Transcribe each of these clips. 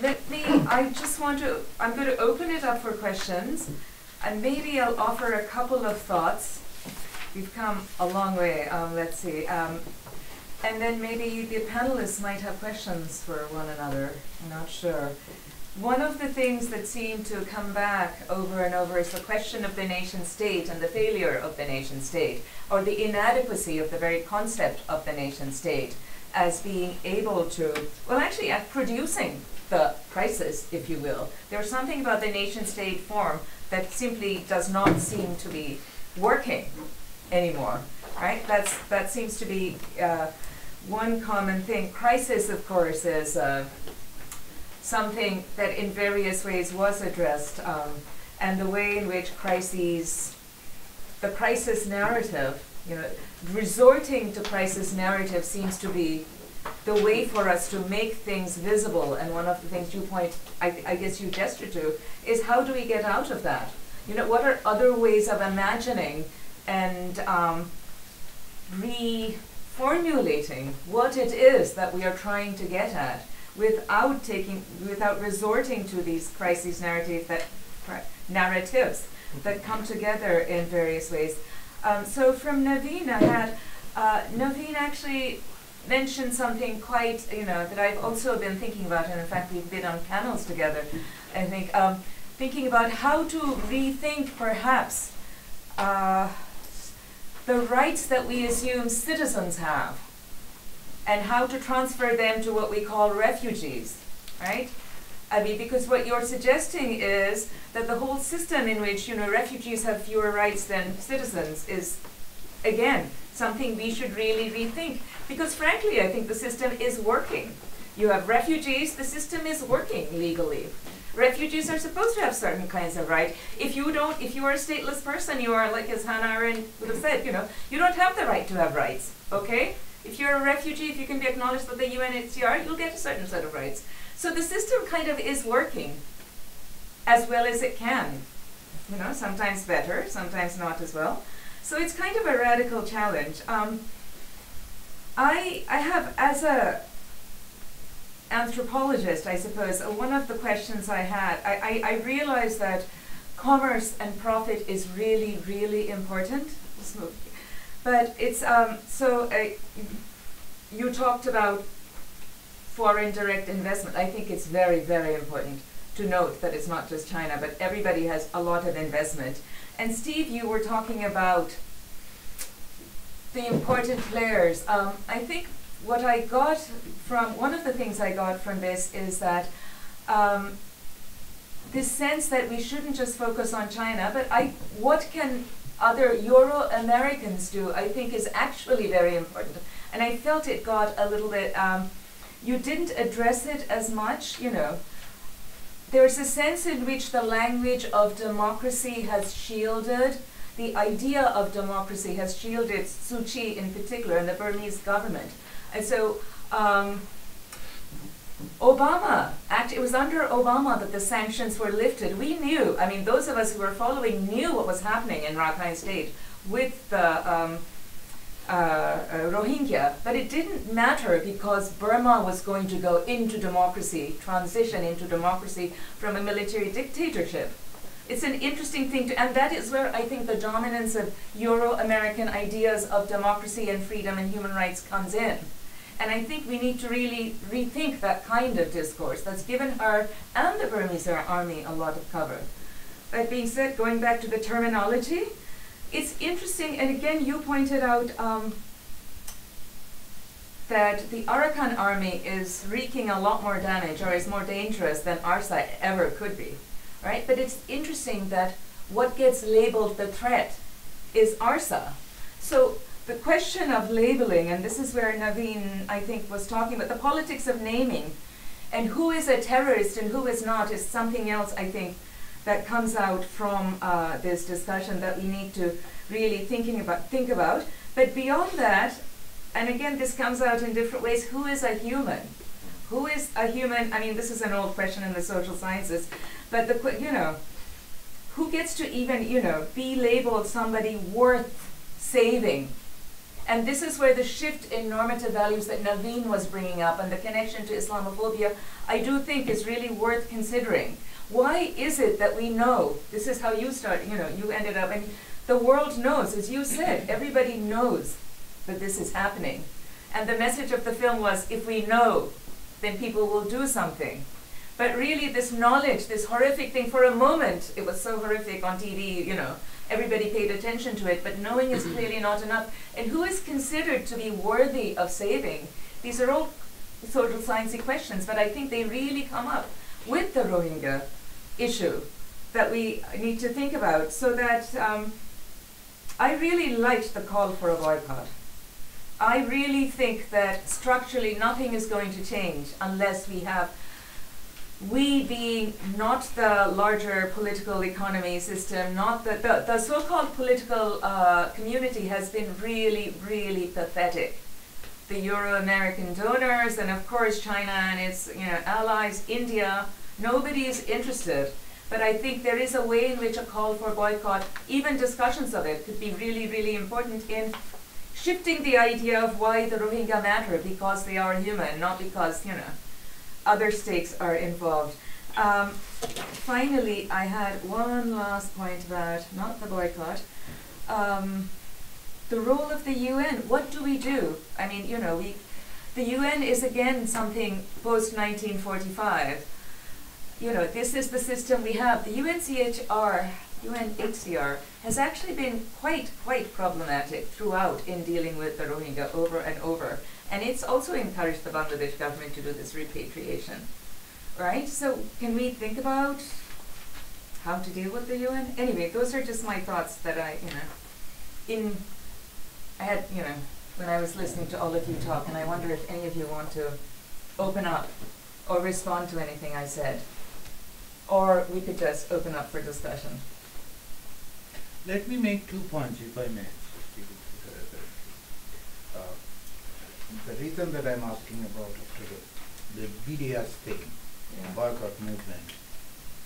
let me, I just want to, I'm going to open it up for questions, and maybe I'll offer a couple of thoughts. We've come a long way, um, let's see. Um, and then maybe the panelists might have questions for one another, I'm not sure. One of the things that seem to come back over and over is the question of the nation state and the failure of the nation state, or the inadequacy of the very concept of the nation state as being able to, well, actually, at producing the crisis, if you will. There's something about the nation state form that simply does not seem to be working anymore, right? That's, that seems to be uh, one common thing. Crisis, of course, is uh, something that in various ways was addressed, um, and the way in which crises, the crisis narrative, you know, resorting to crisis narrative seems to be the way for us to make things visible. And one of the things you point, I, I guess you gestured to, is how do we get out of that? You know, what are other ways of imagining and um, reformulating what it is that we are trying to get at without taking, without resorting to these crises narrative that, narratives that come together in various ways. Um, so from Navine, I had, uh, Navine actually mentioned something quite, you know, that I've also been thinking about, and in fact we've been on panels together, I think, um, thinking about how to rethink perhaps uh, the rights that we assume citizens have and how to transfer them to what we call refugees, right? I mean, because what you're suggesting is that the whole system in which, you know, refugees have fewer rights than citizens is, again, something we should really rethink. Because frankly, I think the system is working. You have refugees, the system is working legally. Refugees are supposed to have certain kinds of rights. If you don't, if you are a stateless person, you are like as Hannah Arendt would have said, you know, you don't have the right to have rights, okay? If you're a refugee, if you can be acknowledged by the UNHCR, you'll get a certain set of rights. So the system kind of is working as well as it can. You know, sometimes better, sometimes not as well. So it's kind of a radical challenge. Um, I, I have, as a anthropologist, I suppose, uh, one of the questions I had, I, I, I realized that commerce and profit is really, really important. But it's, um, so uh, you talked about foreign direct investment. I think it's very, very important to note that it's not just China, but everybody has a lot of investment. And Steve, you were talking about the important players. Um, I think what I got from, one of the things I got from this is that um, this sense that we shouldn't just focus on China, but I, what can other Euro-Americans do, I think is actually very important. And I felt it got a little bit, um, you didn't address it as much, you know. There's a sense in which the language of democracy has shielded, the idea of democracy has shielded Suu Kyi in particular and the Burmese government. And so um, Obama, act, it was under Obama that the sanctions were lifted. We knew, I mean, those of us who were following knew what was happening in Rakhine State with the um, Uh, uh, Rohingya, but it didn't matter because Burma was going to go into democracy, transition into democracy from a military dictatorship. It's an interesting thing to, and that is where I think the dominance of Euro-American ideas of democracy and freedom and human rights comes in. And I think we need to really rethink that kind of discourse that's given her and the Burmese army a lot of cover. That being said, going back to the terminology, it's interesting, and again, you pointed out um, that the Arakan army is wreaking a lot more damage or is more dangerous than ARSA ever could be, right? But it's interesting that what gets labeled the threat is ARSA. So the question of labeling, and this is where Navine, I think, was talking about the politics of naming and who is a terrorist and who is not is something else, I think, that comes out from uh, this discussion that we need to really thinking about, think about. But beyond that, and again, this comes out in different ways, who is a human? Who is a human? I mean, this is an old question in the social sciences, but the, you know, who gets to even, you know, be labeled somebody worth saving And this is where the shift in normative values that Navine was bringing up and the connection to Islamophobia, I do think is really worth considering. Why is it that we know, this is how you start, you know, you ended up, and the world knows, as you said, everybody knows that this is happening. And the message of the film was if we know, then people will do something. But really, this knowledge, this horrific thing, for a moment, it was so horrific on TV, you know, everybody paid attention to it, but knowing is mm-hmm. clearly not enough. And who is considered to be worthy of saving? These are all social sciencey questions, but I think they really come up with the Rohingya issue that we need to think about so that um, I really liked the call for a boycott. I really think that structurally nothing is going to change unless we have we being not the larger political economy system, not the, the, the so-called political uh, community has been really, really pathetic. The Euro-American donors and of course China and its you know, allies, India, nobody is interested. But I think there is a way in which a call for boycott, even discussions of it, could be really, really important in shifting the idea of why the Rohingya matter because they are human, not because, you know, other stakes are involved. Um, finally, I had one last point about not the boycott. Um, the role of the UN. What do we do? I mean, you know, we, the UN is again something post 1945. You know, this is the system we have. The UNCHR, UNHCR, has actually been quite, quite problematic throughout in dealing with the Rohingya over and over. And it's also encouraged the Bangladesh government to do this repatriation. Right? So can we think about how to deal with the UN? Anyway, those are just my thoughts that I, you know, in I had, you know, when I was listening to all of you talk, and I wonder if any of you want to open up or respond to anything I said. Or we could just open up for discussion. Let me make two points, if I may. Uh, the reason that I'm asking about after the, the BDS thing, Yeah. boycott movement,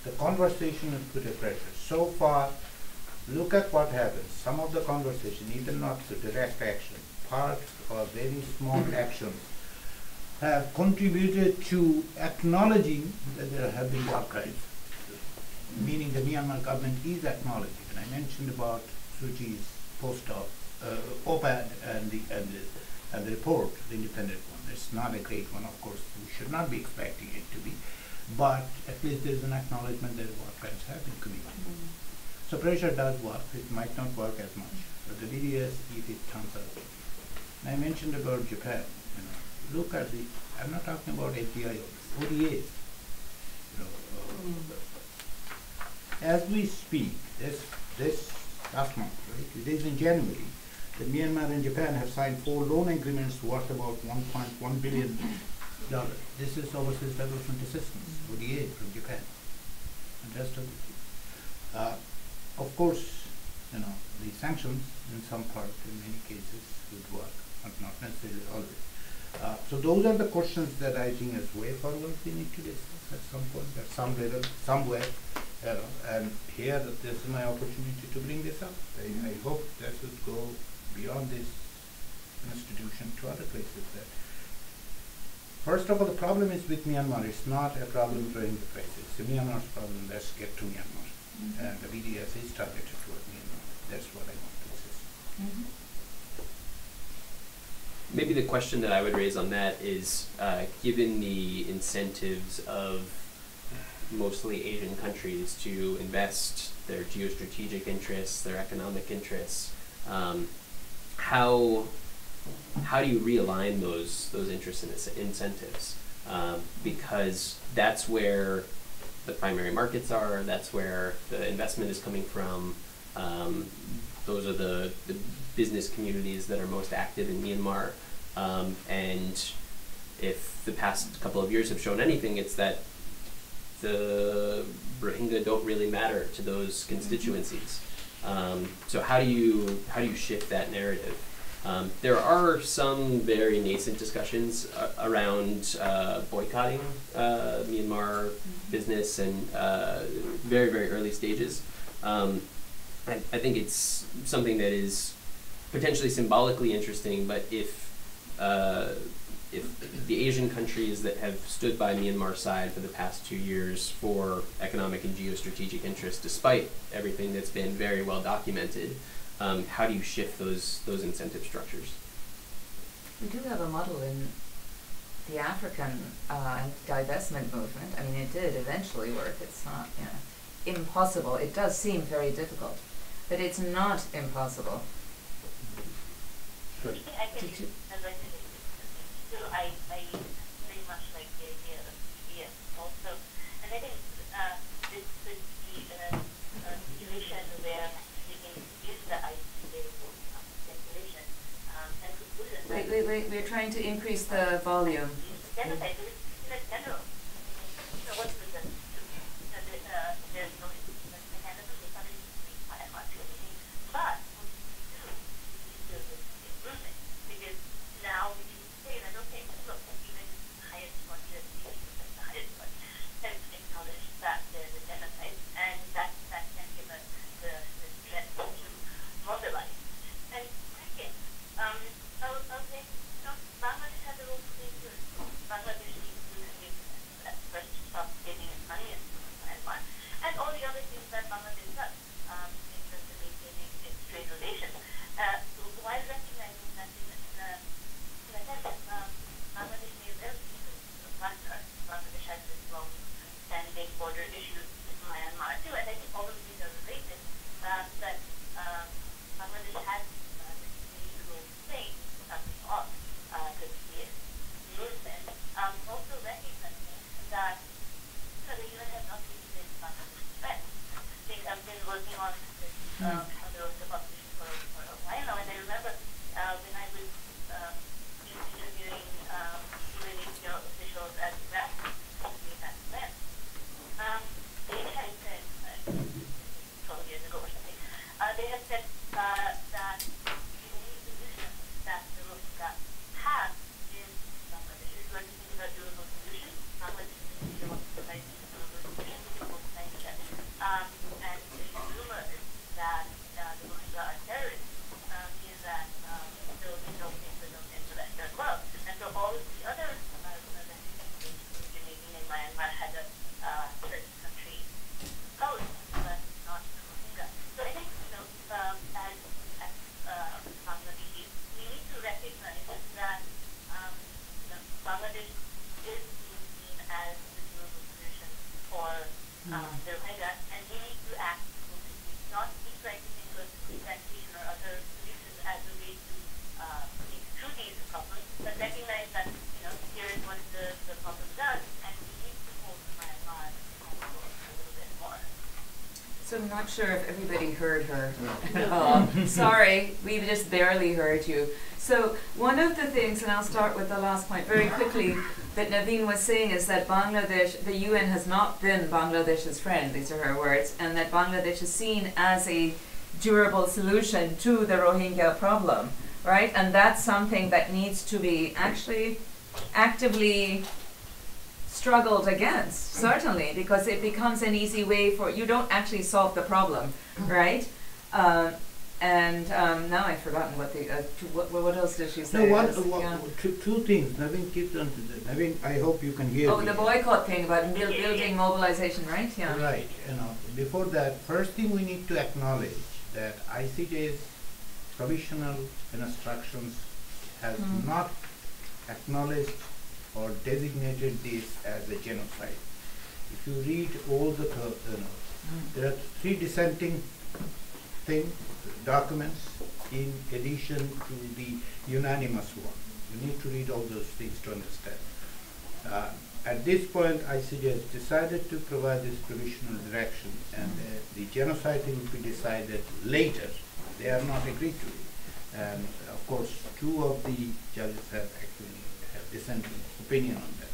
the conversation has put a pressure. So far, look at what happens. Some of the conversation, even not the direct action, part or very small actions, have contributed to acknowledging that there have been archives, meaning the Myanmar government is acknowledging. And I mentioned about Suu Kyi's post-op, uh, op-ed and the, and the, and the report, the independent one. It's not a great one, of course, we should not be expecting it to be, but at least there's an acknowledgement that archives have been committed. So pressure does work, it might not work as much, but the BDS, if it turns out. And I mentioned about Japan, look at the, I'm not talking about FDI, ODA. Uh, as we speak, this, this last month, right, it is in January, that Myanmar and Japan have signed four loan agreements worth about one point one billion dollars. This is overseas development assistance, ODA from Japan, and rest of the, uh, of course, you know, the sanctions in some part, in many cases, would work, but not necessarily always. Uh, so those are the questions that I think as way forward we need to discuss at some point, at some level, somewhere. And here, this is my opportunity to bring this up. I, I hope that would go beyond this institution to other places that First of all, the problem is with Myanmar. It's not a problem during the crisis. It's Myanmar's problem. Let's get to Myanmar. And the BDS is targeted toward Myanmar. That's what I want to insist. Mhm. Maybe the question that I would raise on that is, uh, given the incentives of mostly Asian countries to invest their geostrategic interests, their economic interests, um, how how do you realign those those interests and incentives? Um, because that's where the primary markets are. That's where the investment is coming from. Um, those are the, the business communities that are most active in Myanmar. Um, and if the past couple of years have shown anything, it's that the Rohingya don't really matter to those constituencies. Um, so how do you how do you shift that narrative? Um, there are some very nascent discussions uh, around uh, boycotting uh, Myanmar business and uh, very very early stages. Um, I, I think it's something that is potentially symbolically interesting, but if uh, if the Asian countries that have stood by Myanmar's side for the past two years for economic and geostrategic interests, despite everything that's been very well documented, um, how do you shift those those incentive structures? We do have a model in the African uh, divestment movement. I mean, it did eventually work. It's not impossible. It does seem very difficult, but it's not impossible. Sorry. I can, Did you- as I said, so I, I very much like the idea of BDS also. And I think, uh, this could be a, a situation where we can use the ICJ for um, calculation, um, and conclusion. Wait, wait, wait. We're trying to increase the volume. Genocide, but sure if everybody heard her at all. Sorry, we just barely heard you. So one of the things, and I'll start with the last point very quickly, that Navine was saying is that Bangladesh, the UN has not been Bangladesh's friend, these are her words, and that Bangladesh is seen as a durable solution to the Rohingya problem, right? And that's something that needs to be actually actively struggled against, certainly, because it becomes an easy way for, you don't actually solve the problem, right? Um, and um, now I've forgotten what the, uh, t- what, what else did she say? No, one, was- one- yeah. two, two things, Navine keeps on to. Navine, I hope you can hear Oh, me. the boycott thing about buil- Yeah, yeah, building mobilization, right? Yeah. Right, you know, before that, first thing we need to acknowledge that ICJ's provisional instructions has Hmm. not acknowledged or designated this as a genocide. If you read all the, Mm. there are three dissenting thing, documents in addition to the unanimous one. You need to read all those things to understand. Uh, At this point, ICJ has decided to provide this provisional direction and uh, the genocide thing will be decided later. They are not agreed to it. And of course, two of the judges have actually have dissenting opinion on that.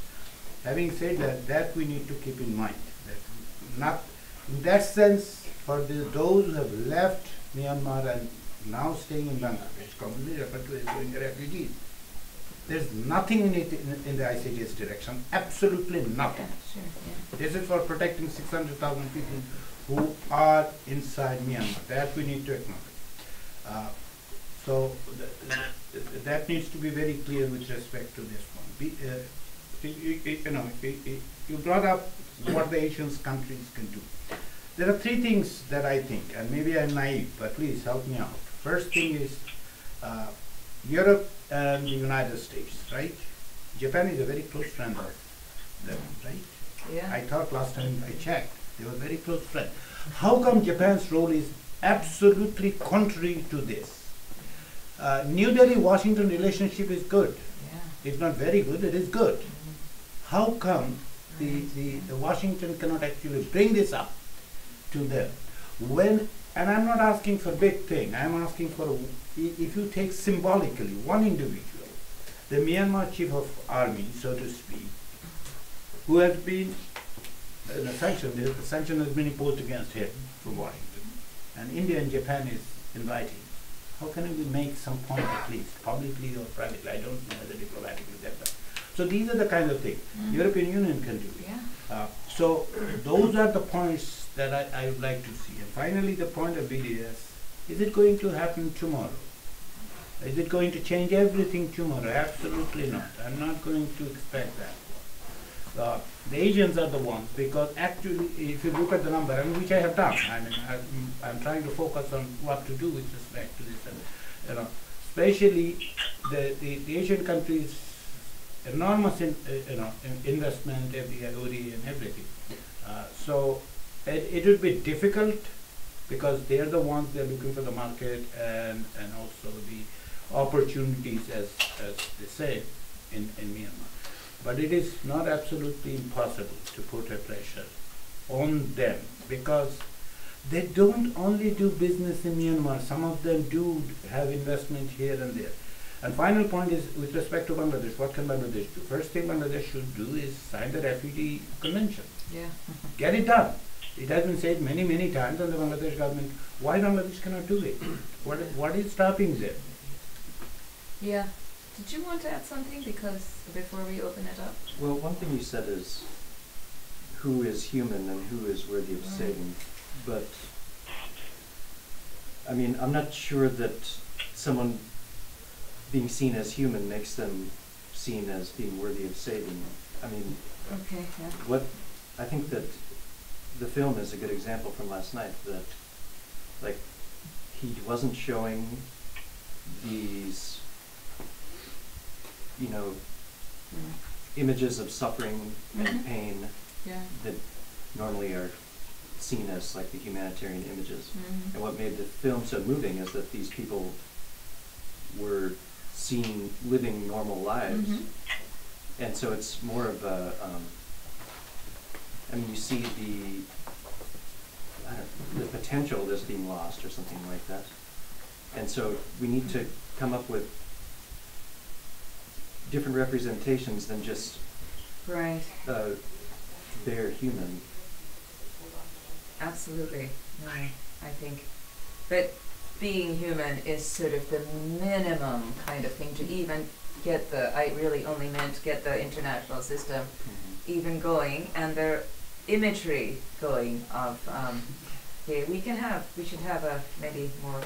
Having said that, that we need to keep in mind, that not, in that sense, for the, those who have left Myanmar and now staying in Bangladesh, commonly referred to as Rohingya refugees, there's nothing in it, in, in the ICJ's direction, absolutely nothing. sure, yeah. This is for protecting six hundred thousand people who are inside Myanmar, that we need to acknowledge. Uh, So th- th- that needs to be very clear with respect to this one. Be, uh, you, you- know, you brought up what the Asian countries can do. There are three things that I think, and maybe I'm naive, but please help me out. First thing is uh, Europe and the United States, right? Japan is a very close friend of them, right? Yeah. I thought last time I checked, they were very close friends. How come Japan's role is absolutely contrary to this? Uh, New Delhi-Washington relationship is good. Yeah. It's not very good, it is good. How come the, the, the Washington cannot actually bring this up to them? When, and I'm not asking for big thing, I'm asking for, if you take symbolically one individual, the Myanmar chief of army, so to speak, who has been, the sanction, the sanction has been imposed against him from Washington, and India and Japan is inviting. How can we make some point at least, publicly or privately, I don't know whether diplomatically that done. So these are the kind of things Mm. European Union can do. Yeah. Uh, so those are the points that I, I would like to see. And finally, the point of BDS, is it going to happen tomorrow? Is it going to change everything tomorrow? Absolutely not. I'm not going to expect that. Uh, the Asians are the ones because actually, if you look at the number, and which I have done, I mean, I'm, I'm trying to focus on what to do with respect to this, and, you know, especially the, the, the Asian countries, enormous in, uh, you know, in investment, FDI, and everything. Uh, so it, it would be difficult because they're the ones they're looking for the market and, and also the opportunities as, as they say in, in Myanmar. But it is not absolutely impossible to put a pressure on them because they don't only do business in Myanmar, some of them do have investment here and there. And final point is with respect to Bangladesh, what can Bangladesh do? First thing Bangladesh should do is sign the refugee convention. Yeah. Get it done. It has been said many, many times on the Bangladesh government, why Bangladesh cannot do it? What, what is stopping them? Yeah. Did you want to add something because before we open it up? Well, one thing you said is who is human and who is worthy of Right. saving, but I mean, I'm not sure that someone being seen as human makes them seen as being worthy of saving. I mean, Okay. Yeah. what I think that the film is a good example from last night that like he wasn't showing these you know Mm. images of suffering and Mhm. pain Yeah. that normally are seen as like the humanitarian images. Mhm. And what made the film so moving is that these people were seen living normal lives. Mhm. And so it's more of a, um, I mean, you see the, I don't, the potential that's being lost or something like that. And so we need to come up with different representations than just Right. uh, bare human. Absolutely. No, I think. But being human is sort of the minimum kind of thing to even get the, I really only meant get the international system even going and their imagery going of, um, yeah, we can have, we should have a maybe more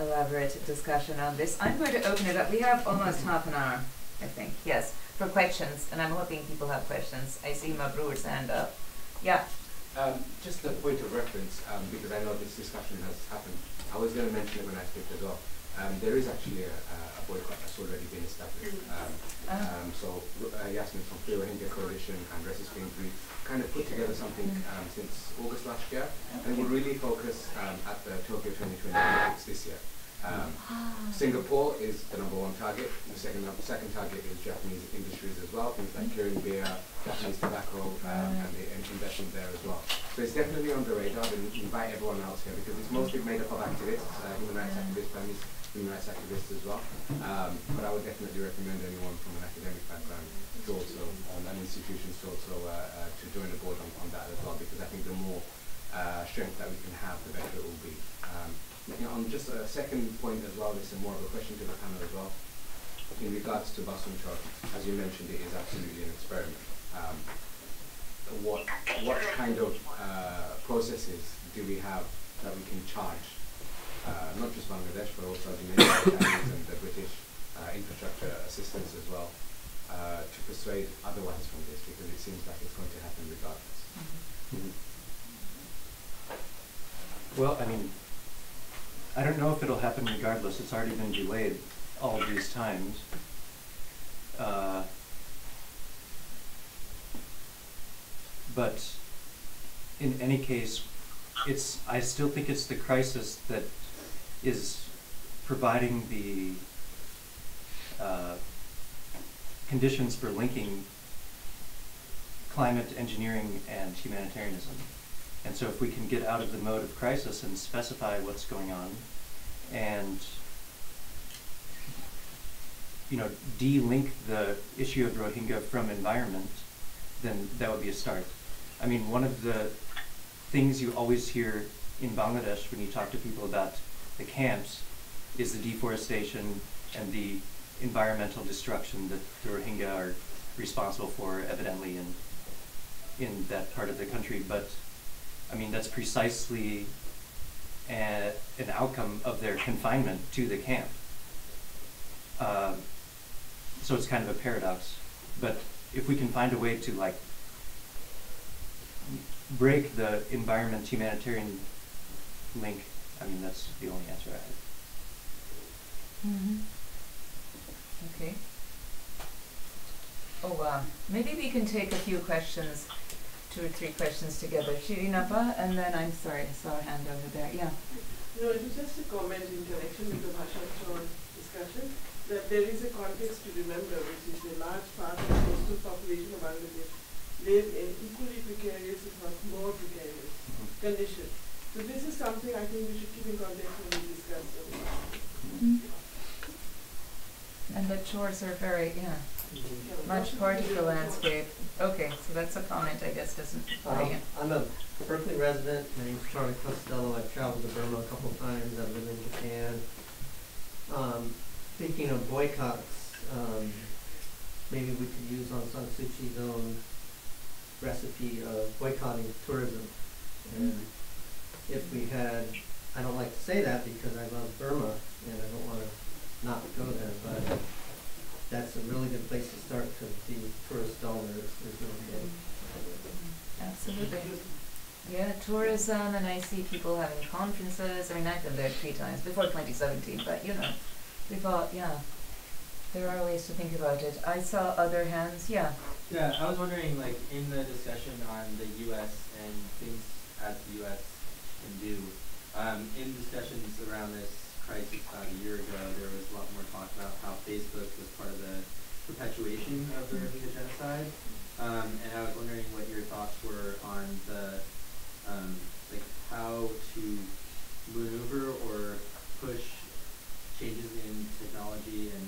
elaborate discussion on this. I'm going to open it up. We have almost half an hour, I think, yes, for questions, and I'm hoping people have questions. I see my brewer's hand up. Yeah, Um, just a point of reference, um, because I know this discussion has happened. I was going to mention it when I speak as well. Um, there is actually a, a boycott that's already been established. Um, Ah. um, so uh, Yasmin from Free Rohingya Coalition and Resist Green Free kind of put together something um, since August last year, and will really focus um, at the Tokyo 2020 Olympics this year. Um, Singapore is the number one target. The second second target is Japanese industries as well, things like Kirin beer, Japanese tobacco, um, and the and investment there as well. So it's definitely on the radar. And invite everyone else here because it's mostly made up of activists, uh, human rights activists, Burmese human rights activists as well. Um, but I would definitely recommend anyone from an academic background to also, um, and institutions to also uh, uh, to join the board on, on that as well because I think the more uh, strength that we can have, the better it will be. You know, on just a second point as well, this is more of a question to the panel as well. In regards to Bhasan Char, as you mentioned, it is absolutely an experiment. Um, what what kind of uh, processes do we have that we can charge uh, not just Bangladesh, but also the neighboring Chinese and the British uh, infrastructure assistance as well, uh, to persuade other ones from this because it seems like it's going to happen regardless. Mhm. Well, I mean, I don't know if it'll happen regardless, it's already been delayed all these times. Uh, But in any case, it's, I still think it's the crisis that is providing the uh, conditions for linking climate engineering and humanitarianism. And so if we can get out of the mode of crisis and specify what's going on and you know, de-link the issue of Rohingya from environment, then that would be a start. I mean, one of the things you always hear in Bangladesh when you talk to people about the camps is the deforestation and the environmental destruction that the Rohingya are responsible for evidently in in that part of the country. But I mean, that's precisely a, an outcome of their confinement to the camp. Uh, so it's kind of a paradox. But if we can find a way to like break the environment humanitarian link, I mean, that's the only answer I have. Mm-hmm. Okay. Oh, wow. Maybe we can take a few questions, two or three questions together. Shireen Apa, and then I'm sorry, I saw a hand over there. Yeah. No, it was just a comment in connection with the Bhasan Char discussion, that there is a context to remember, which is a large part of the coastal population of Bangladesh live in equally precarious, if not more precarious, conditions. So this is something I think we should keep in context when we discuss the mm-hmm. And the chores are very, yeah, much part of the landscape. Okay, so that's a comment I guess doesn't apply Um. I'm a Berkeley resident. My name's Charlie Costello. I've traveled to Burma a couple of times. I've lived in Japan. Um, speaking of boycotts, um, maybe we could use Aung San Suu Kyi's own recipe of boycotting tourism. And if we had, I don't like to say that because I love Burma and I don't want to not go there, but that's a really good place to start because the tourist dollar is, is really good. Absolutely. Yeah, tourism, and I see people having conferences. I mean, I've been there three times before 2017, but you know, we thought, yeah, there are ways to think about it. I saw other hands, yeah. Yeah, I was wondering, like, in the discussion on the U.S. and things as the U.S. can do, um, in discussions around this crisis about a year ago, there was a lot more talk about how Facebook was part of the perpetuation of the Rohingya genocide. Um, and I was wondering what your thoughts were on the, um, like, how to maneuver or push changes in technology and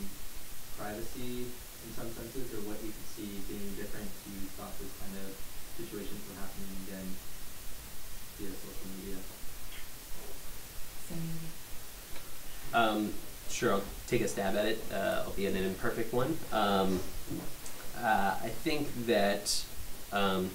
privacy in some senses, or what you could see being different if you thought this kind of situations were happening again via social media. Um, sure, I'll take a stab at it, uh, be an imperfect one. Um, uh, I think that um,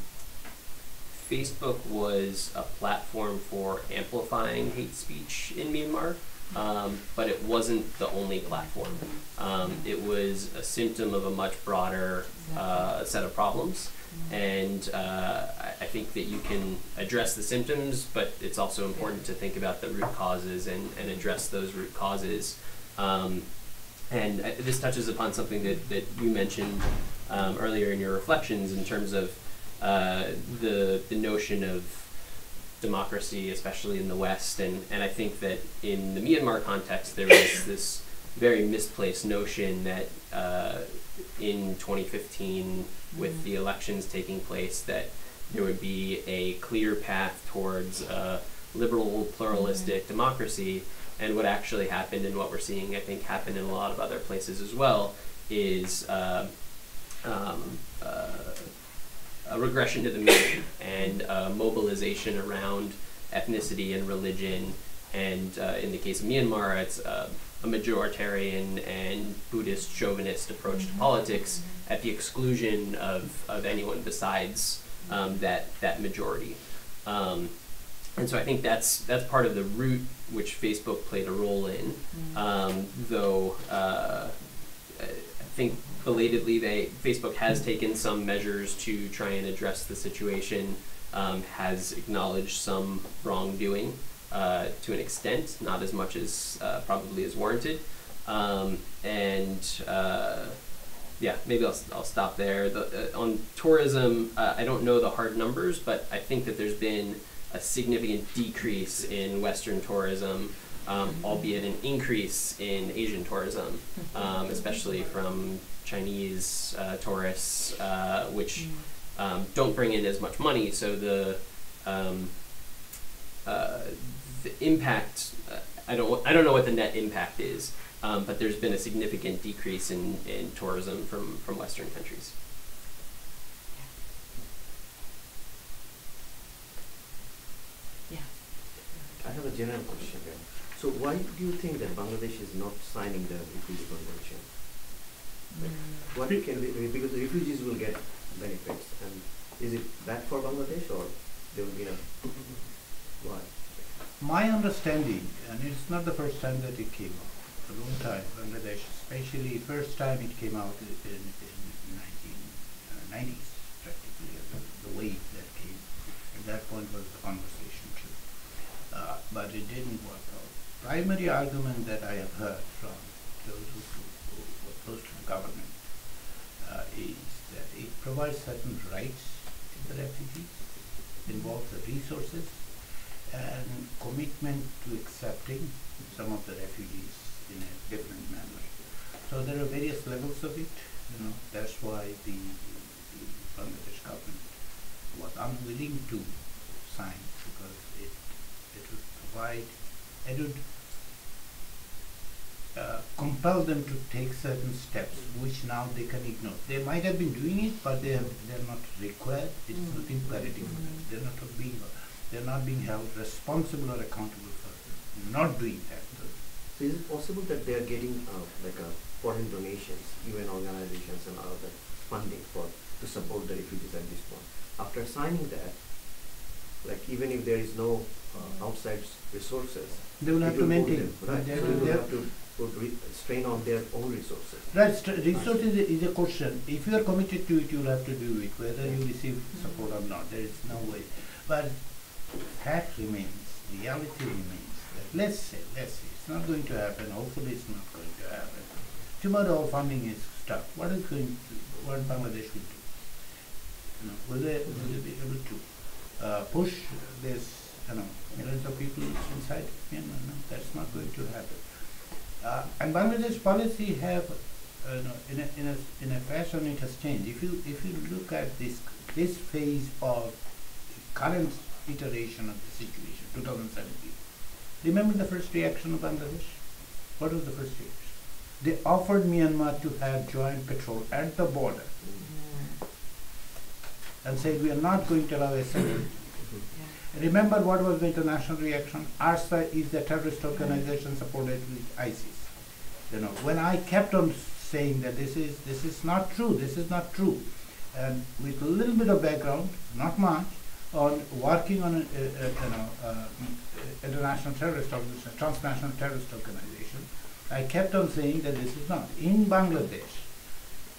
Facebook was a platform for amplifying hate speech in Myanmar, um, but it wasn't the only platform. Um, it was a symptom of a much broader uh, set of problems. And uh, I, think that you can address the symptoms, but it's also important to think about the root causes and, and address those root causes. Um, and uh, this touches upon something that, that you mentioned um, earlier in your reflections in terms of uh, the, the notion of democracy, especially in the West. And, and I think that in the Myanmar context, there is this very misplaced notion that uh, in 2015, with the elections taking place, that there would be a clear path towards a liberal, pluralistic democracy. And what actually happened, and what we're seeing, I think, happen in a lot of other places as well, is uh, um, uh, a regression to the mean and uh, mobilization around ethnicity and religion. And uh, in the case of Myanmar, it's uh, a majoritarian and Buddhist chauvinist approach to politics at the exclusion of, of anyone besides um, that, that majority. Um, and so I think that's that's part of the route which Facebook played a role in. Um, though uh, think belatedly, they Facebook has taken some measures to try and address the situation. Um, has acknowledged some wrongdoing uh, to an extent, not as much as uh, probably is warranted. Um, and uh, yeah, maybe I'll, I'll stop there. The, uh, on tourism, uh, I don't know the hard numbers, but I think that there's been a significant decrease in Western tourism, um, albeit an increase in Asian tourism, um, especially from Chinese uh, tourists, uh, which um, don't bring in as much money. So the um, uh, the impact, uh, I don't, I don't know what the net impact is, um, but there's been a significant decrease in, in tourism from, from Western countries. Yeah. I have a general question here. So why do you think that Bangladesh is not signing the refugee convention? Like, what can we, because the refugees will get benefits, and is it bad for Bangladesh or there will be a, why? My understanding, and it's not the first time that it came out, a long time, Bangladesh, especially first time it came out in, in, in 1990s, practically, uh, the, the wave that came. At that point was the conversation too. Uh, but it didn't work out. Primary argument that I have heard from those who, who were close to the government uh, is that it provides certain rights to the refugees, involves the resources, and commitment to accepting some of the refugees in a different manner. So there are various levels of it, you know, that's why the, the Bangladesh government was unwilling to sign because it, it would provide, it would uh, compel them to take certain steps which now they can ignore. They might have been doing it, but they have, they're not required, it's not imperative for them. They're not being, they're not being held responsible or accountable for not doing that. So is it possible that they are getting uh, like a foreign donations, UN organizations and other funding for to support the refugees at this point? After signing that, like even if there is no uh, outside resources, They will have to maintain, them- right? they will, they they will have to put strain on their own resources. Right, st- resource is a, question. If you are committed to it, you will have to do it, whether you receive support or not. There is no way. But fact remains, reality remains. That let's say, let's say, it's not going to happen. Hopefully, it's not going to happen. Tomorrow, funding is stuck. What is going to, what Bangladesh will do? You know, will they, will they be able to uh, push this, you know, millions of people inside Myanmar? No, that's not going to happen. Uh, and Bangladesh policy have, uh, no, in a, in a, in a fashion it has changed. If you, if you look at this, this phase of current iteration of the situation, 2017, remember the first reaction of Bangladesh? What was the first reaction? They offered Myanmar to have joint patrol at the border and said, we are not going to allow a single Remember what was the international reaction? ARSA is the terrorist organization supported with ISIS. You know, when I kept on saying that this is this is not true, this is not true, and with a little bit of background, not much, on working on a, a, a you know uh, international terrorist organization, transnational terrorist organization, I kept on saying that this is not. In Bangladesh,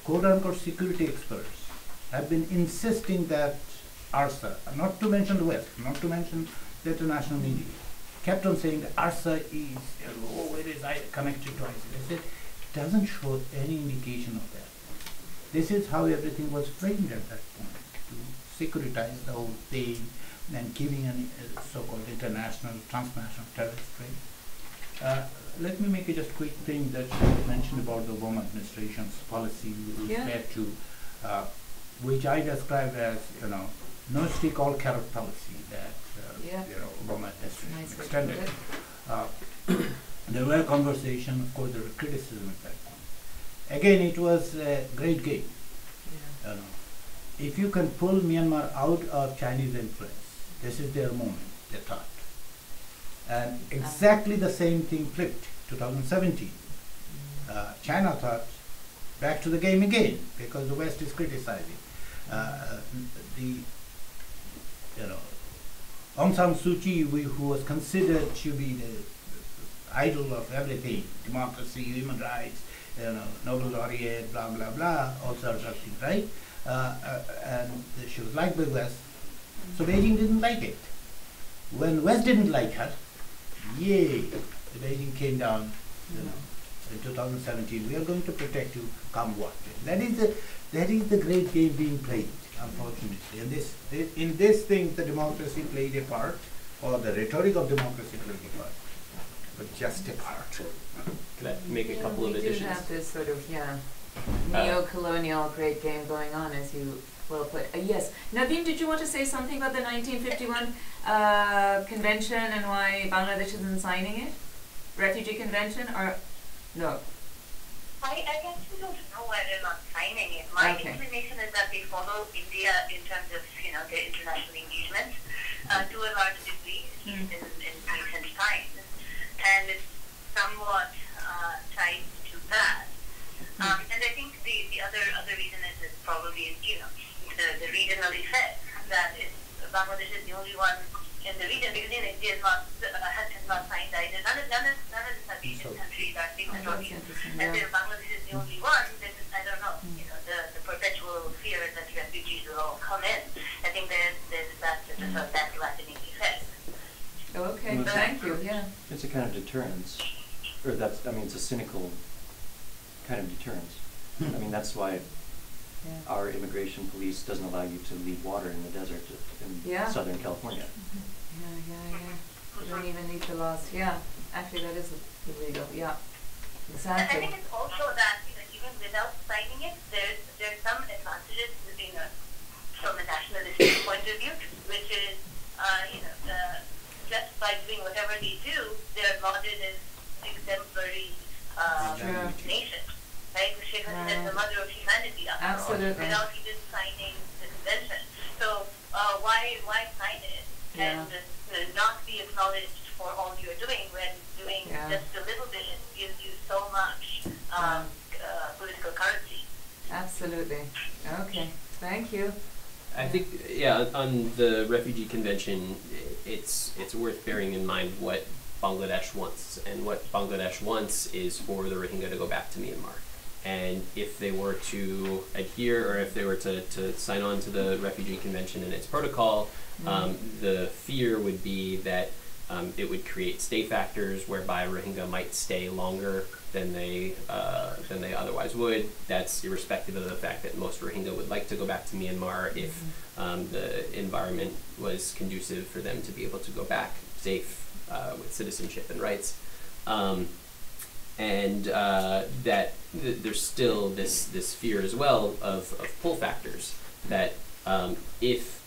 quote unquote security experts have been insisting that ARSA, not to mention the West, not to mention the international media, kept on saying that ARSA is, oh, it is I- connected to ISIS. I said, it doesn't show any indication of that. This is how everything was framed at that point, to securitize the whole thing and giving a uh, so-called international, transnational terrorist frame. Uh, let me make a just quick thing that you mentioned about the Obama administration's policy with Yeah. respect to, uh, which I describe as, you know, no stick all carrot policy that, uh, Yeah. you know, Obama administration Nice extended. Uh, there were conversation, of course, there were criticism at that point. Again, it was a great game. Yeah. You know. If you can pull Myanmar out of Chinese influence, this is their moment, they thought. And exactly the same thing flipped, 2017. Uh, China thought, back to the game again, because the West is criticizing. Uh, the, you know, Aung San Suu Kyi, who was considered to be the idol of everything, democracy, human rights, you know, Nobel laureate, blah blah blah, all sorts of things, right? Uh, uh, and she was liked by West, so Beijing didn't like it. When West didn't like her, yay, the Beijing came down, you know, in 2017. We are going to protect you, come what. may." That is the that is the great game being played, unfortunately. And this, in this thing, the democracy played a part, or the rhetoric of democracy played a part, but just a part. Could I make a couple of We do additions? have this sort of, yeah, Uh, neo-colonial great game going on, as you well put. Uh, yes, Navine, did you want to say something about the 1951 uh, convention and why Bangladesh isn't signing it? Refugee convention, or no? I, I actually don't know why they're not signing it. My Okay. inclination is that they follow India in terms of, you know, their international engagement uh, to a large degree Mm. in, in recent times. And it's somewhat uh, tied to that. Um, and I think the, the other other reason is, is probably, you know, the, the regional effect that is Bangladesh is the only one in the region because you know, India is not, uh, has, has not signed either. None of, none of, none of the South Asian countries are Oh, that's signatories. interesting. And Yeah. if Bangladesh is the only one, then I don't know, you know, the, the perpetual fear that refugees will all come in. I think there's, there's that sort of that flattening effect. Okay, Mm. thank you. Yeah. It's a kind of deterrence, or that's, I mean, it's a cynical kind of deterrence. I mean, that's why Yeah. our immigration police doesn't allow you to leave water in the desert in Yeah. Southern California. Yeah, yeah, yeah. You don't even need the laws. Yeah, actually, that is illegal. Yeah, And I think it's also that, you know, even without signing it, there's, there's some advantages, you know, from a nationalistic point of view, which is, uh, you know, uh, just by doing whatever they do, they're lauded as exemplary um, True. nation. Right? Sheikh Hasina is the mother of humanity, after all, Absolutely. without even signing the convention. So uh, why why sign it and uh, not be acknowledged for all you're doing when doing Yeah. just a little bit gives you so much um, uh, political currency. Absolutely. Okay, thank you. I think, yeah, on the refugee convention, it's it's worth bearing in mind what Bangladesh wants, and what Bangladesh wants is for the Rohingya to go back to Myanmar. And if they were to adhere, or if they were to, to sign on to the refugee convention and its protocol, um, the fear would be that um, it would create stay factors whereby Rohingya might stay longer than they uh, than they otherwise would. That's irrespective of the fact that most Rohingya would like to go back to Myanmar if um, the environment was conducive for them to be able to go back safe uh, with citizenship and rights. Um, and uh, that th- there's still this this fear as well of, of pull factors that um, if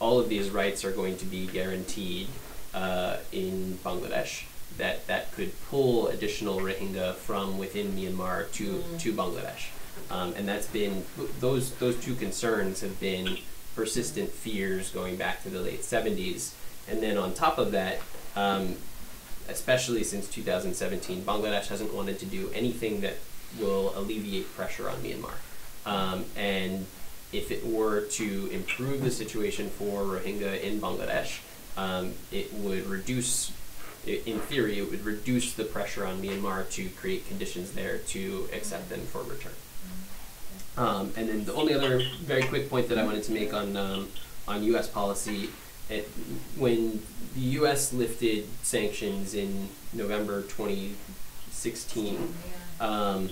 all of these rights are going to be guaranteed uh, in Bangladesh, that that could pull additional Rohingya from within Myanmar to to Bangladesh, um, and that's been those those two concerns have been persistent fears going back to the late 70s, and then on top of that. Um, especially since 2017, Bangladesh hasn't wanted to do anything that will alleviate pressure on Myanmar. Um, and if it were to improve the situation for Rohingya in Bangladesh, um, it would reduce, in theory, it would reduce the pressure on Myanmar to create conditions there to accept them for return. Um, and then the only other very quick point that I wanted to make on um, on U.S. policy, it, when the U.S. lifted sanctions in November 2016, um,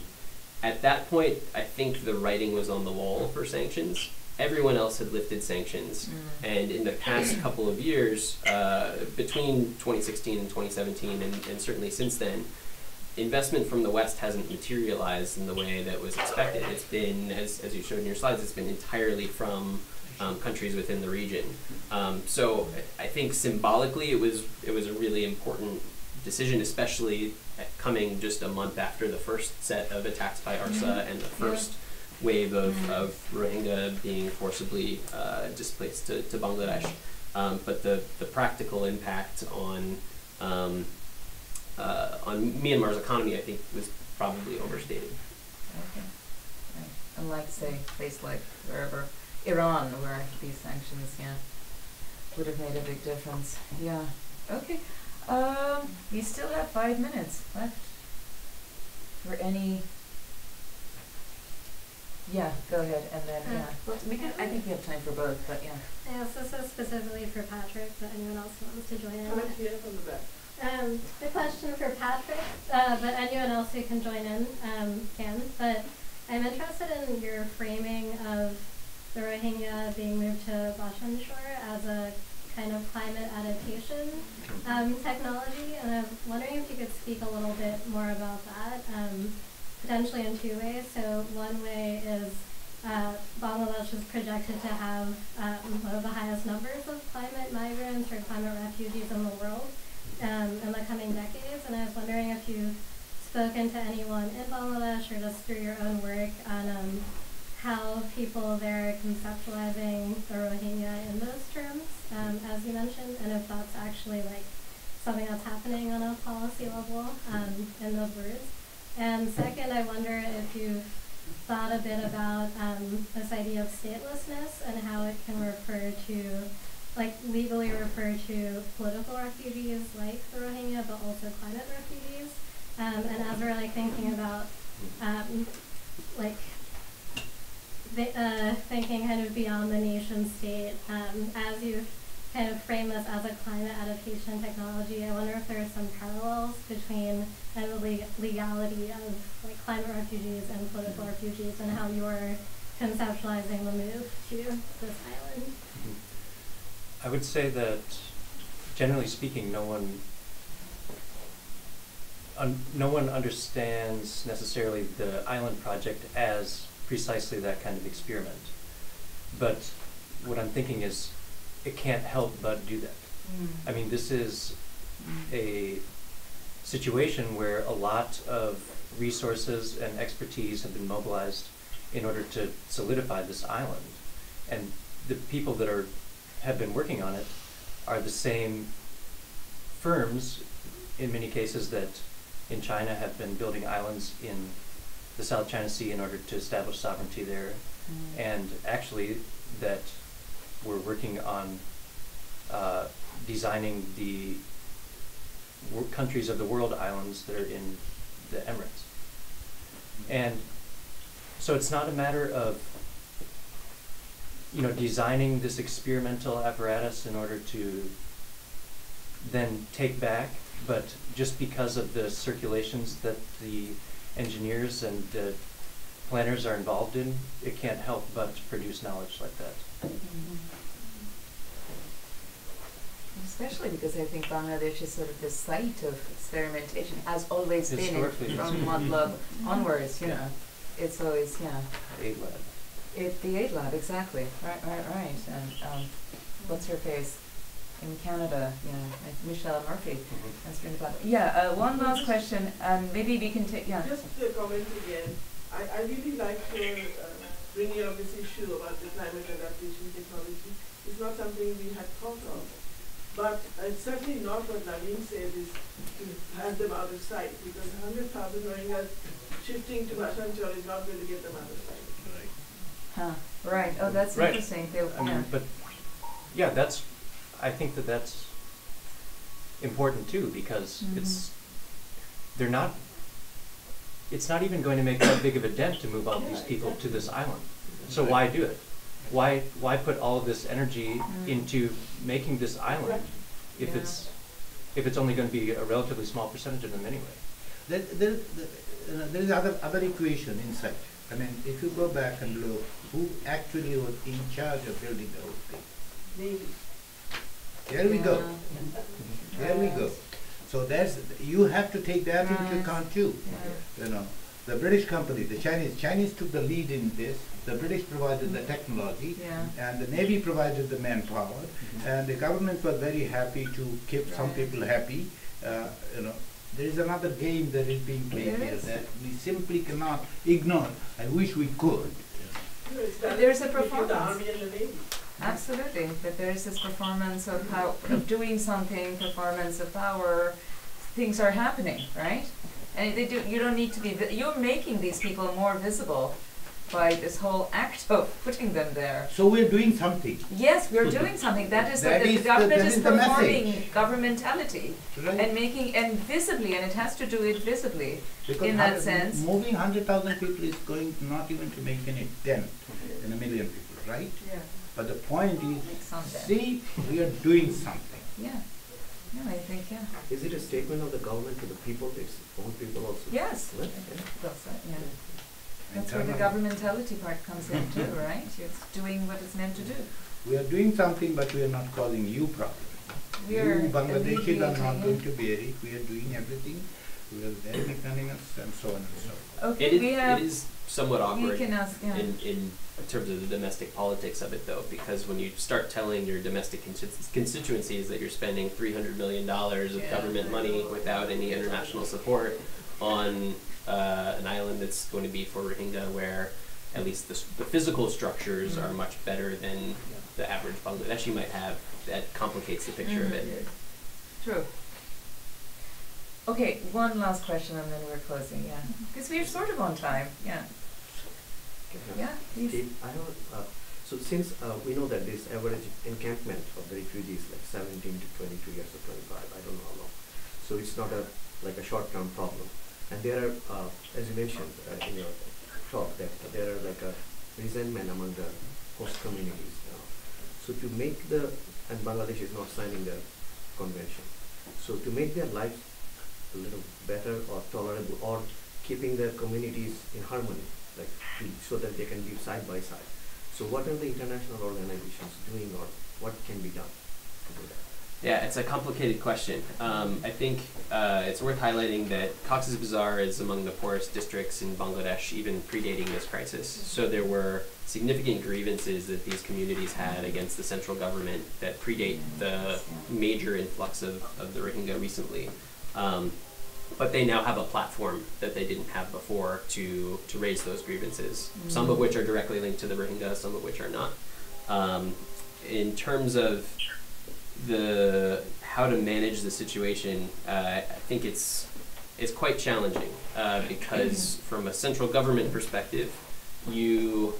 at that point, I think the writing was on the wall for sanctions. Everyone else had lifted sanctions, and in the past couple of years, uh, between 2016 and 2017, and, and certainly since then, investment from the West hasn't materialized in the way that was expected. It's been, as, as you showed in your slides, it's been entirely from um, countries within the region. Um, so I think symbolically, it was it was a really important decision, especially coming just a month after the first set of attacks by ARSA and the first wave of, of Rohingya being forcibly uh, displaced to, to Bangladesh. Um, but the, the practical impact on um, uh, on Myanmar's economy, I think, was probably overstated. Okay. Right. Unlike, say, place like wherever, Iran, where these sanctions, yeah. would have made a big difference. Yeah. Okay. Um, we still have five minutes left for any. Yeah, go ahead, and then Uh, yeah, well, we can. I think we have time for both, but yeah. Yes, this is specifically for Patrick, but anyone else who wants to join in. Come here from the back. Um, the question for Patrick, uh, but anyone else who can join in um, can. But I'm interested in your framing of the Rohingya being moved to Bhasan Char as a kind of climate adaptation um, technology, and I'm wondering if you could speak a little bit more about that, um, potentially in two ways. So one way is uh, Bangladesh is projected to have um, one of the highest numbers of climate migrants or climate refugees in the world um, in the coming decades. And I was wondering if you've spoken to anyone in Bangladesh or just through your own work on um, how people there are conceptualizing the Rohingya in those terms, um, as you mentioned, and if that's actually like something that's happening on a policy level um, in those words. And second, I wonder if you've thought a bit about um, this idea of statelessness and how it can refer to, like legally refer to political refugees like the Rohingya, but also climate refugees. Um, and as we're like thinking about, um, like, th- uh, thinking kind of beyond the nation state, um, as you kind of frame this as a climate adaptation technology, I wonder if there are some parallels between kind of the leg- legality of like climate refugees and political refugees and how you're conceptualizing the move to this island. I would say that, generally speaking, no one, no one understands necessarily the island project as precisely that kind of experiment. But what I'm thinking is, it can't help but do that. Mm. I mean, this is mm. a situation where a lot of resources and expertise have been mobilized in order to solidify this island. And the people that are have been working on it are the same firms in many cases that in China have been building islands in the South China Sea in order to establish sovereignty there and actually that we're working on uh, designing the countries of the world islands that are in the Emirates. And so it's not a matter of you know designing this experimental apparatus in order to then take back, but just because of the circulations that the engineers and the planners are involved in, it can't help but produce knowledge like that. Especially because I think Bangladesh is sort of the site of experimentation, has always been it from yes. Matlab onwards, you Yeah. know. It's always, yeah. Aid lab. It, the aid lab, exactly. Right, right, right. And um, what's her face? In Canada, you know, like Michelle Murphy. That's been about. Yeah, uh, one last question, and maybe we can take, yeah. Just a comment again. I, I really like your uh, bringing up this issue about the climate adaptation technology. It's not something we had thought of. But it's certainly not what Navine said is to have them out of sight because 100,000 Rohingyas shifting to Bhasan Char is not going to get them out of sight. Huh, right. Oh, that's Right. interesting. They, I yeah. mean, but, yeah, that's, I think that that's important too, because Mhm. it's, they're not, it's not even going to make that big of a dent to move all these Yeah, people to this island. So why do it? Why, why put all of this energy Mm. into making this island if Yeah. it's, if it's only gonna be a relatively small percentage of them anyway? There, there, there- uh, there is other, other equation inside. I mean, if you go back and look, who actually was in charge of building the whole thing? Maybe. There we go, there we go. So that's, you have to take that into account too. You know, the British company, the Chinese, Chinese took the lead in this, the British provided the technology, Yeah. and the Navy provided the manpower, and the government was very happy to keep some people happy. Uh, you know, there is another game that is being played There here is. that we simply cannot ignore. I wish we could. You know, it's But done there's a between performance. The army and the navy. Absolutely, that there's this performance of how, of doing something, performance of power, things are happening, right? And they do, you don't need to be, you're making these people more visible by this whole act of putting them there. So we're doing something, Yes, we're doing something. That is, That the, the is the- government that is is the performing governmentality right? and making and visibly, and it has to do it visibly. Because in that sense- Moving hundred thousand people is going not even to make any dent in a million people, right? Yeah. But the point is, some see, we are doing something. Yeah. No, I think yeah. Is it a statement of the government to the people, its own people also? Yes. Well, That's it, yeah. That's where the governmentality part comes in too, right? It's doing what it's meant to do. We are doing something, but we are not causing you problems. We are You Bangladeshis are not alleviating going to bear it, we are doing everything, we are very magnanimous and so on and so forth. Okay, It is, we have, is somewhat awkward ask, yeah. in, in terms of the domestic politics of it though, because when you start telling your domestic constituencies that you're spending three hundred million dollars of Yeah. government money without any international support on uh, an island that's going to be for Rohingya where at least the, the physical structures are Mhm. much better than the average Bangladeshi might have, that complicates the picture of it. True. Okay, one last question and then we're closing, yeah. Because we're sort of on time, yeah. Yeah, please. I have, uh, so since uh, we know that this average encampment of the refugees like 17 to 22 years or 25, I don't know how long. So it's not a like a short-term problem. And there are, uh, as you mentioned uh, in your talk, that there are like a resentment among the host communities. Uh, so to make the, and Bangladesh is not signing the convention. So to make their lives a little better or tolerable or keeping their communities in harmony, like so that they can live side by side. So what are the international organizations doing or what can be done to do that? Yeah, it's a complicated question. Um, I think uh, it's worth highlighting that Cox's Bazar is among the poorest districts in Bangladesh, even predating this crisis. So there were significant grievances that these communities had against the central government that predate the major influx of, of the Rohingya recently. Um, but they now have a platform that they didn't have before to, to raise those grievances, some of which are directly linked to the Rohingya, some of which are not. Um, in terms of the how to manage the situation, uh, I think it's it's quite challenging uh, because from a central government perspective, you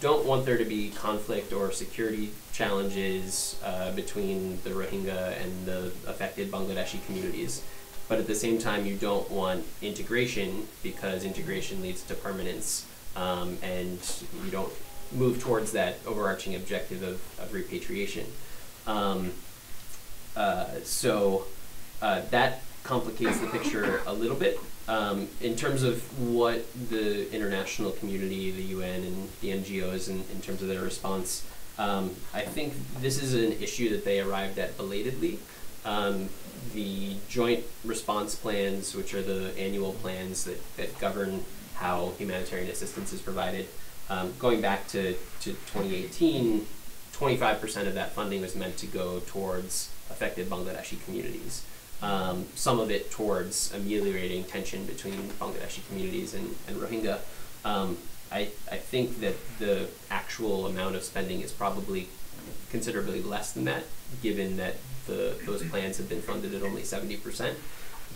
don't want there to be conflict or security challenges uh, between the Rohingya and the affected Bangladeshi communities. But at the same time, you don't want integration because integration leads to permanence, um, and you don't move towards that overarching objective of, of repatriation. Um, uh, so uh, that complicates the picture a little bit. Um, in terms of what the international community, the UN, and the NGOs, in, in terms of their response, um, I think this is an issue that they arrived at belatedly. The joint response plans, which are the annual plans that, that govern how humanitarian assistance is provided, um, going back to, to 2018, 25% of that funding was meant to go towards affected Bangladeshi communities. Um, some of it towards ameliorating tension between Bangladeshi communities and, and Rohingya. Um, I, I think that the actual amount of spending is probably considerably less than that, given that the, those plans have been funded at only 70%.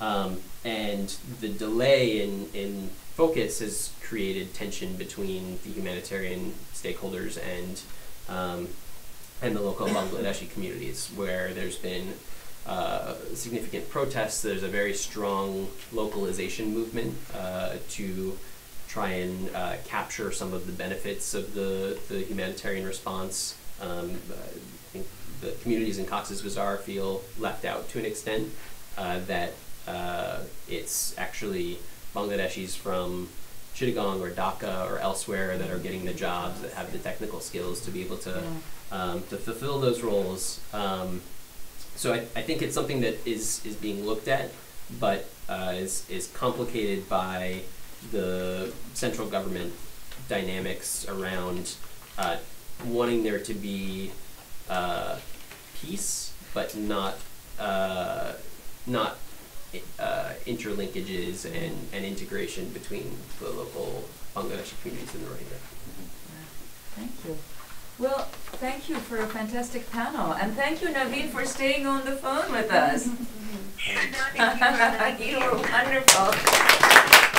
Um, and the delay in, in focus has created tension between the humanitarian stakeholders and um, and the local Bangladeshi communities, where there's been uh, significant protests. There's a very strong localization movement uh, to try and uh, capture some of the benefits of the, the humanitarian response. Um, I think the communities in Cox's Bazar feel left out to an extent, uh, that uh, it's actually Bangladeshis from Chittagong or Dhaka or elsewhere that are getting the jobs that have the technical skills to be able to um, to fulfill those roles. Um, so I, I think it's something that is is being looked at, but uh, is is complicated by the central government dynamics around uh, wanting there to be uh, peace, but not uh, not uh, interlinkages and, and integration between the local Bangladeshi communities and the Rohingya. Thank you. Well, thank you for a fantastic panel, and thank you, Navine, for staying on the phone with us. you were wonderful.